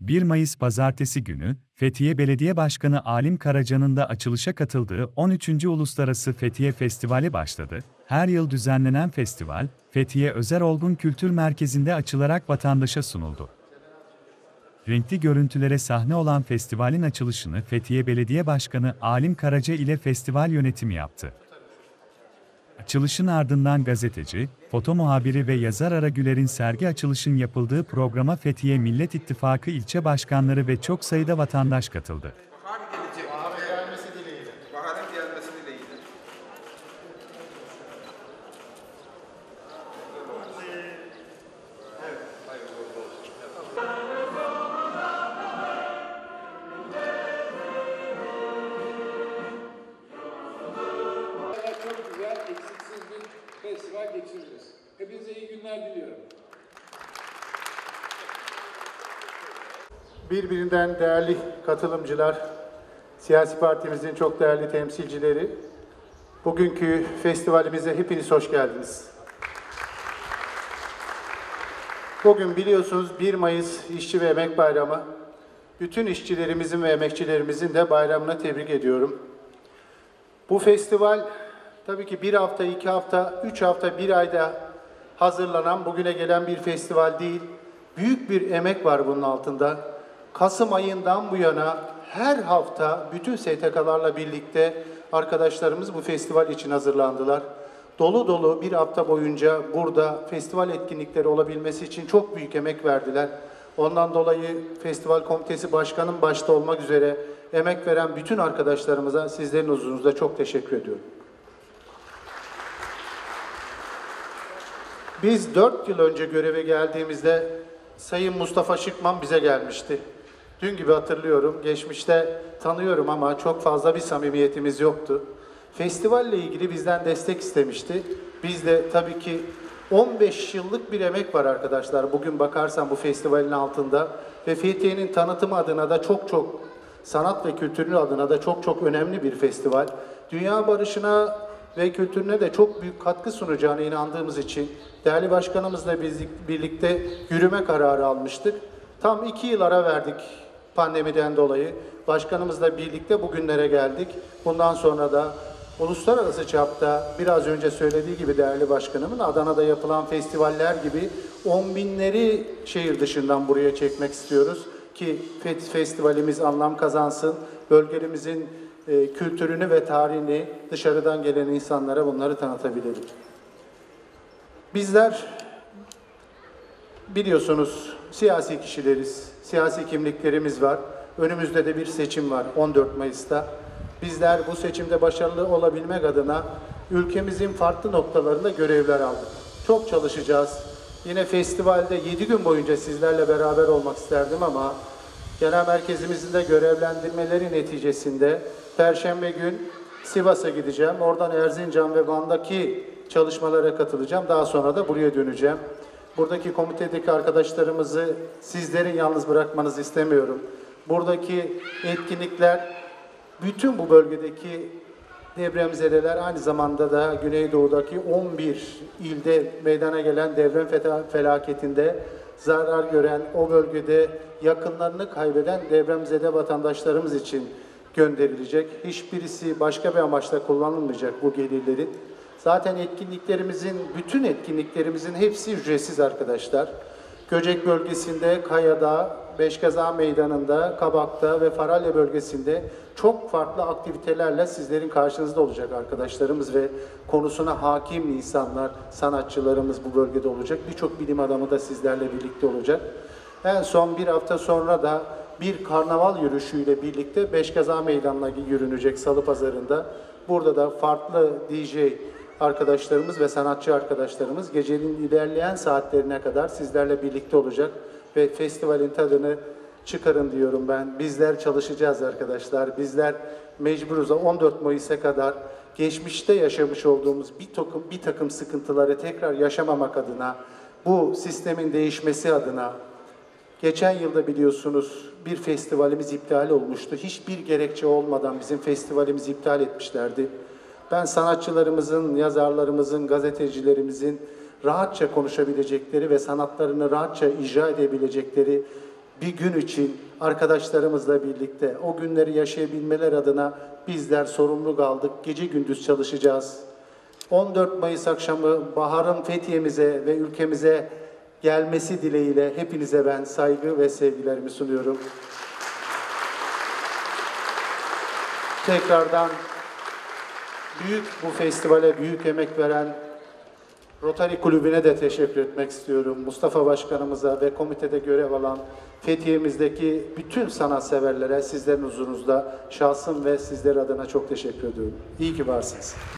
1 Mayıs Pazartesi günü, Fethiye Belediye Başkanı Alim Karaca'nın da açılışa katıldığı 13. Uluslararası Fethiye Festivali başladı. Her yıl düzenlenen festival, Fethiye Özer Olgun Kültür Merkezi'nde açılarak vatandaşa sunuldu. Renkli görüntülere sahne olan festivalin açılışını Fethiye Belediye Başkanı Alim Karaca ile festival yönetimi yaptı. Açılışın ardından gazeteci, foto muhabiri ve yazar Ara Güler'in sergi açılışın yapıldığı programa Fethiye Millet İttifakı ilçe başkanları ve çok sayıda vatandaş katıldı. Geçiririz. Hepinize iyi günler diliyorum. Birbirinden değerli katılımcılar, siyasi partimizin çok değerli temsilcileri, bugünkü festivalimize hepiniz hoş geldiniz. Bugün biliyorsunuz 1 Mayıs İşçi ve Emek Bayramı. Bütün işçilerimizin ve emekçilerimizin de bayramını tebrik ediyorum. Bu festival tabii ki bir hafta, iki hafta, üç hafta, bir ayda hazırlanan, bugüne gelen bir festival değil. Büyük bir emek var bunun altında. Kasım ayından bu yana her hafta bütün STK'larla birlikte arkadaşlarımız bu festival için hazırlandılar. Dolu dolu bir hafta boyunca burada festival etkinlikleri olabilmesi için çok büyük emek verdiler. Ondan dolayı festival komitesi başkanım başta olmak üzere emek veren bütün arkadaşlarımıza sizlerin huzurunuzda çok teşekkür ediyorum. Biz dört yıl önce göreve geldiğimizde Sayın Mustafa Şıkman bize gelmişti. Dün gibi hatırlıyorum. Geçmişte tanıyorum ama çok fazla bir samimiyetimiz yoktu. Festivalle ilgili bizden destek istemişti. Biz de tabii ki 15 yıllık bir emek var arkadaşlar. Bugün bakarsan bu festivalin altında ve Fethiye'nin tanıtımı adına da çok çok sanat ve kültürü adına da çok çok önemli bir festival. Dünya barışına ve kültürüne de çok büyük katkı sunacağına inandığımız için değerli başkanımızla birlikte yürüme kararı almıştık. Tam iki yıl ara verdik pandemiden dolayı. Başkanımızla birlikte bugünlere geldik. Bundan sonra da uluslararası çapta biraz önce söylediği gibi değerli başkanımın Adana'da yapılan festivaller gibi on binleri şehir dışından buraya çekmek istiyoruz ki festivalimiz anlam kazansın, bölgemizin e, kültürünü ve tarihini dışarıdan gelen insanlara bunları tanıtabilelim. Bizler biliyorsunuz siyasi kişileriz, siyasi kimliklerimiz var. Önümüzde de bir seçim var 14 Mayıs'ta. Bizler bu seçimde başarılı olabilmek adına ülkemizin farklı noktalarında görevler aldık. Çok çalışacağız. Yine festivalde 7 gün boyunca sizlerle beraber olmak isterdim ama genel merkezimizin de görevlendirmeleri neticesinde Perşembe gün Sivas'a gideceğim. Oradan Erzincan ve Van'daki çalışmalara katılacağım. Daha sonra da buraya döneceğim. Buradaki komitedeki arkadaşlarımızı sizlerin yalnız bırakmanızı istemiyorum. Buradaki etkinlikler bütün bu bölgedeki depremzedeler aynı zamanda da Güneydoğu'daki 11 ilde meydana gelen deprem felaketinde zarar gören, o bölgede yakınlarını kaybeden depremzede vatandaşlarımız için gönderilecek. Hiçbirisi başka bir amaçla kullanılmayacak bu gelirlerin. Zaten etkinliklerimizin, bütün etkinliklerimizin hepsi ücretsiz arkadaşlar. Göcek bölgesinde, Kaya'da, Beşkaza Meydanı'nda, Kabak'ta ve Faralya bölgesinde çok farklı aktivitelerle sizlerin karşınızda olacak arkadaşlarımız ve konusuna hakim insanlar, sanatçılarımız bu bölgede olacak. Birçok bilim adamı da sizlerle birlikte olacak. En son bir hafta sonra da bir karnaval yürüyüşüyle birlikte Beşkaza Meydanı'na yürünecek Salı Pazarı'nda. Burada da farklı DJ arkadaşlarımız ve sanatçı arkadaşlarımız gecenin ilerleyen saatlerine kadar sizlerle birlikte olacak ve festivalin tadını çıkarın diyorum ben. Bizler çalışacağız arkadaşlar. Bizler mecburuz 14 Mayıs'a kadar geçmişte yaşamış olduğumuz bir takım, bir takım sıkıntıları tekrar yaşamamak adına, bu sistemin değişmesi adına, geçen yılda biliyorsunuz bir festivalimiz iptal olmuştu. Hiçbir gerekçe olmadan bizim festivalimizi iptal etmişlerdi. Ben sanatçılarımızın, yazarlarımızın, gazetecilerimizin rahatça konuşabilecekleri ve sanatlarını rahatça icra edebilecekleri bir gün için arkadaşlarımızla birlikte o günleri yaşayabilmeler adına bizler sorumluluk aldık. Gece gündüz çalışacağız. 14 Mayıs akşamı baharın Fethiye'mize ve ülkemize gelmesi dileğiyle hepinize ben saygı ve sevgilerimi sunuyorum. Tekrardan büyük bu festivale büyük emek veren Rotary Kulübü'ne de teşekkür etmek istiyorum. Mustafa Başkanımıza ve komitede görev alan Fethiye'mizdeki bütün sanatseverlere sizlerin huzurunuzda şahsım ve sizler adına çok teşekkür ediyorum. İyi ki varsınız.